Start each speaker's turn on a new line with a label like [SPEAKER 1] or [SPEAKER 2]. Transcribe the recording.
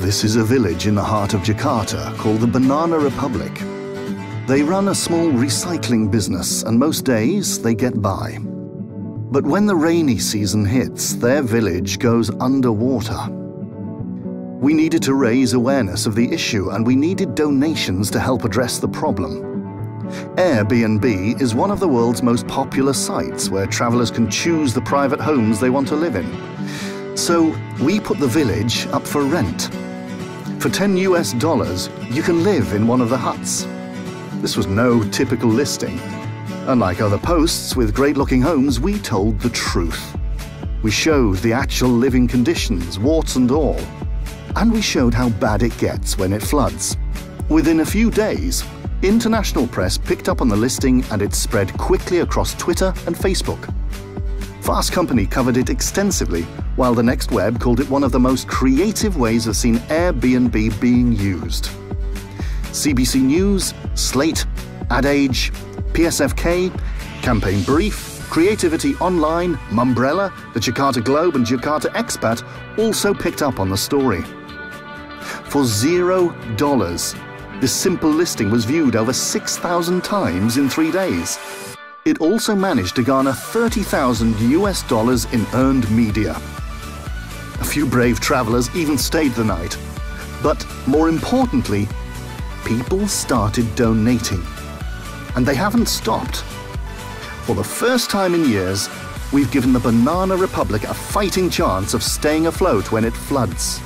[SPEAKER 1] This is a village in the heart of Jakarta called the Banana Republic. They run a small recycling business, and most days they get by. But when the rainy season hits, their village goes underwater. We needed to raise awareness of the issue, and we needed donations to help address the problem. Airbnb is one of the world's most popular sites where travelers can choose the private homes they want to live in. So we put the village up for rent. For 10 US dollars, you can live in one of the huts. This was no typical listing. Unlike other posts with great looking homes, we told the truth. We showed the actual living conditions, warts and all. And we showed how bad it gets when it floods. Within a few days, international press picked up on the listing and it spread quickly across Twitter and Facebook. Fast Company covered it extensively, while the Next Web called it one of the most creative ways of seeing Airbnb being used. CBC News, Slate, Ad Age, PSFK, Campaign Brief, Creativity Online, Mumbrella, the Jakarta Globe, and Jakarta Expat also picked up on the story. For zero dollars, this simple listing was viewed over 6,000 times in three days. It also managed to garner 30,000 US dollars in earned media. A few brave travelers even stayed the night. But more importantly, people started donating. And they haven't stopped. For the first time in years, we've given the Banana Republic a fighting chance of staying afloat when it floods.